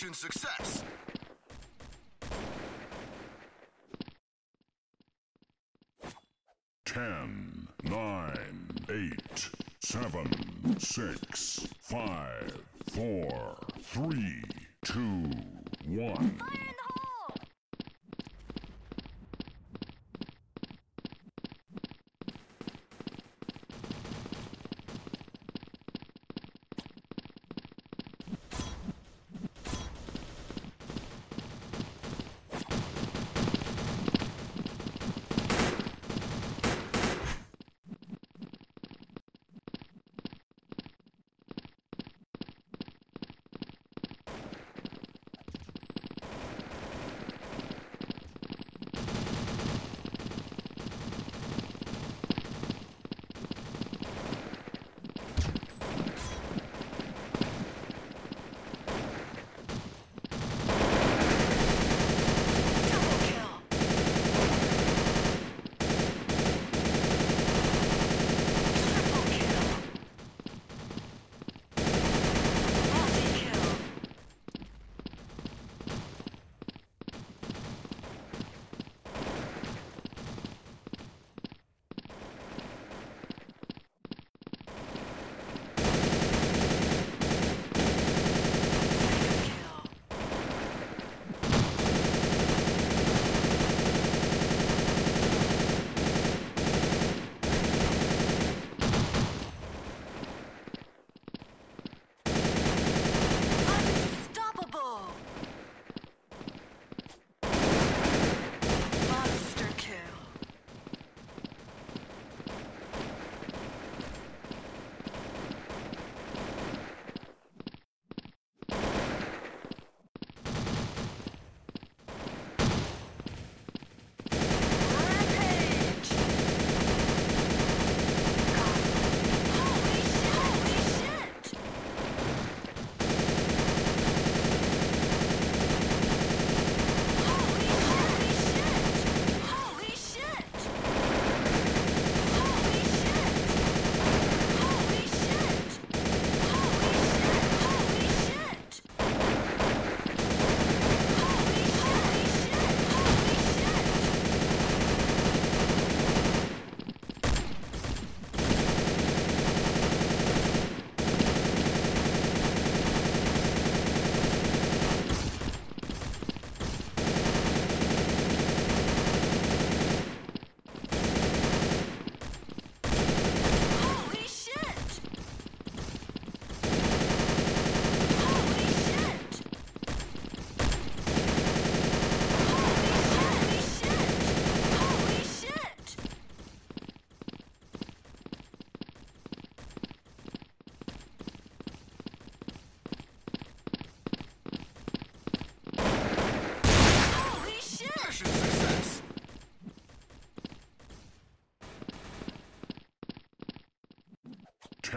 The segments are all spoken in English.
Mission success! Ten, nine, eight, seven, six, five, four, three, two, one.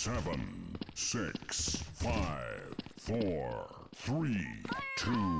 seven, six, five, four, three, two.